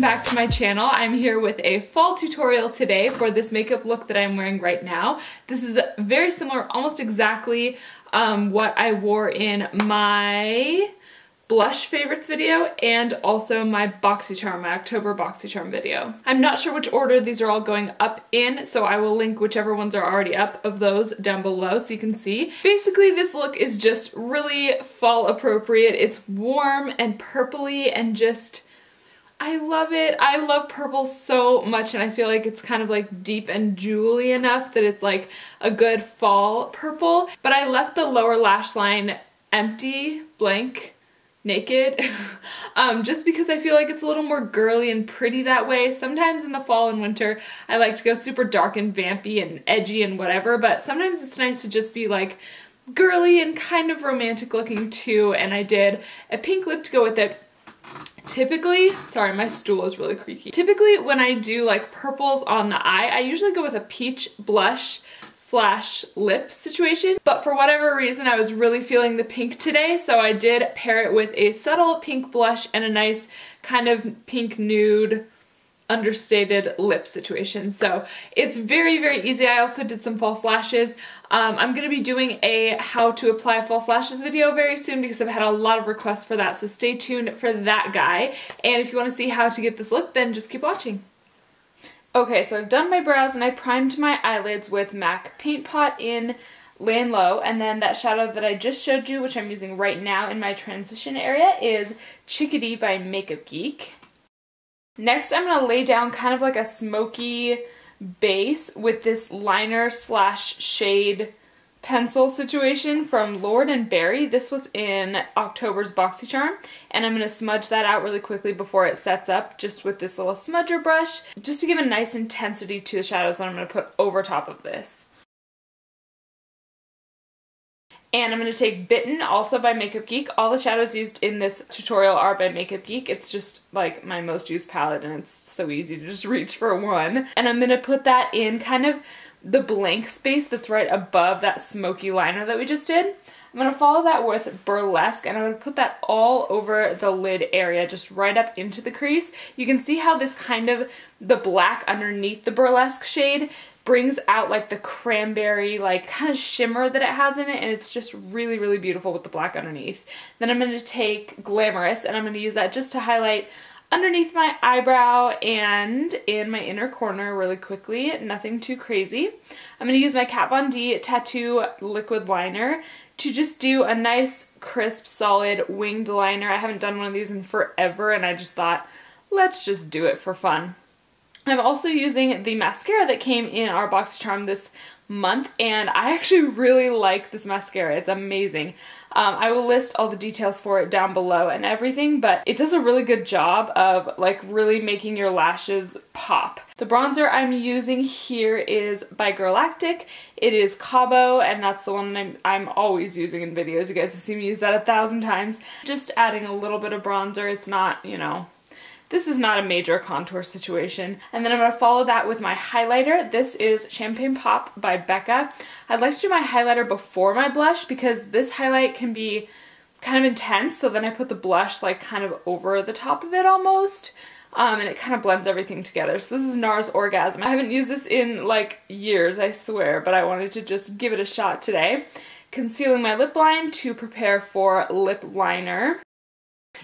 my channel. I'm here with a fall tutorial today for this makeup look that I'm wearing right now. This is very similar, almost exactly um, what I wore in my blush favorites video and also my BoxyCharm, my October BoxyCharm video. I'm not sure which order these are all going up in, so I will link whichever ones are already up of those down below so you can see. Basically, this look is just really fall appropriate. It's warm and purpley and just I love it. I love purple so much and I feel like it's kind of like deep and jewely enough that it's like a good fall purple. But I left the lower lash line empty, blank, naked um, just because I feel like it's a little more girly and pretty that way. Sometimes in the fall and winter I like to go super dark and vampy and edgy and whatever but sometimes it's nice to just be like girly and kind of romantic looking too and I did a pink lip to go with it Typically, sorry, my stool is really creaky. Typically when I do like purples on the eye, I usually go with a peach blush slash lip situation. But for whatever reason, I was really feeling the pink today, so I did pair it with a subtle pink blush and a nice kind of pink nude understated lip situation. So it's very, very easy. I also did some false lashes. Um, I'm going to be doing a how to apply false lashes video very soon because I've had a lot of requests for that. So stay tuned for that guy. And if you want to see how to get this look, then just keep watching. Okay, so I've done my brows and I primed my eyelids with MAC Paint Pot in Layin' Low. And then that shadow that I just showed you, which I'm using right now in my transition area, is Chickadee by Makeup Geek. Next, I'm going to lay down kind of like a smoky base with this liner slash shade pencil situation from Lord and Berry. This was in October's BoxyCharm, and I'm going to smudge that out really quickly before it sets up just with this little smudger brush, just to give a nice intensity to the shadows that I'm going to put over top of this. And I'm going to take Bitten, also by Makeup Geek. All the shadows used in this tutorial are by Makeup Geek. It's just like my most used palette and it's so easy to just reach for one. And I'm going to put that in kind of the blank space that's right above that smoky liner that we just did. I'm going to follow that with Burlesque and I'm going to put that all over the lid area, just right up into the crease. You can see how this kind of, the black underneath the Burlesque shade brings out like the cranberry like kind of shimmer that it has in it and it's just really really beautiful with the black underneath. Then I'm going to take Glamorous and I'm going to use that just to highlight underneath my eyebrow and in my inner corner really quickly, nothing too crazy. I'm going to use my Kat Von D Tattoo Liquid Liner to just do a nice crisp solid winged liner. I haven't done one of these in forever and I just thought let's just do it for fun. I'm also using the mascara that came in our BoxyCharm this month and I actually really like this mascara. It's amazing. Um, I will list all the details for it down below and everything, but it does a really good job of like really making your lashes pop. The bronzer I'm using here is by Girlactik. It is Cabo and that's the one I'm, I'm always using in videos. You guys have seen me use that a thousand times. Just adding a little bit of bronzer. It's not, you know, this is not a major contour situation. And then I'm going to follow that with my highlighter. This is Champagne Pop by Becca. I'd like to do my highlighter before my blush because this highlight can be kind of intense. So then I put the blush like kind of over the top of it almost. Um, and it kind of blends everything together. So this is NARS Orgasm. I haven't used this in like years, I swear, but I wanted to just give it a shot today. Concealing my lip line to prepare for lip liner.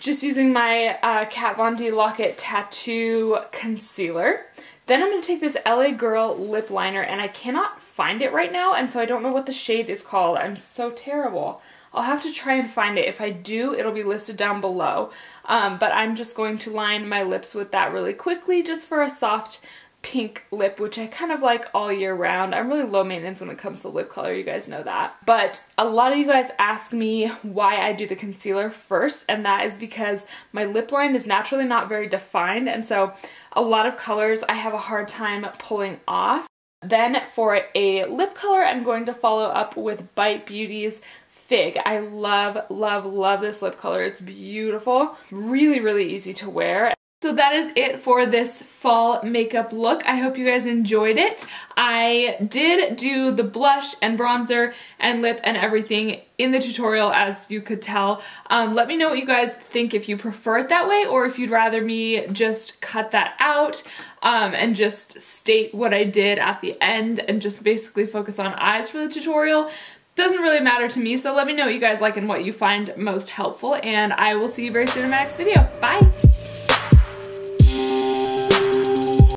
Just using my uh, Kat Von D Lock-It Tattoo Concealer. Then I'm going to take this LA Girl lip liner and I cannot find it right now and so I don't know what the shade is called. I'm so terrible. I'll have to try and find it. If I do, it'll be listed down below. Um, but I'm just going to line my lips with that really quickly just for a soft pink lip, which I kind of like all year round. I'm really low maintenance when it comes to lip color, you guys know that. But a lot of you guys ask me why I do the concealer first, and that is because my lip line is naturally not very defined, and so a lot of colors I have a hard time pulling off. Then for a lip color, I'm going to follow up with Bite Beauty's Fig. I love, love, love this lip color. It's beautiful. Really, really easy to wear. So that is it for this fall makeup look. I hope you guys enjoyed it. I did do the blush and bronzer and lip and everything in the tutorial as you could tell. Um, let me know what you guys think if you prefer it that way or if you'd rather me just cut that out um, and just state what I did at the end and just basically focus on eyes for the tutorial doesn't really matter to me, so let me know what you guys like and what you find most helpful, and I will see you very soon in my next video. Bye!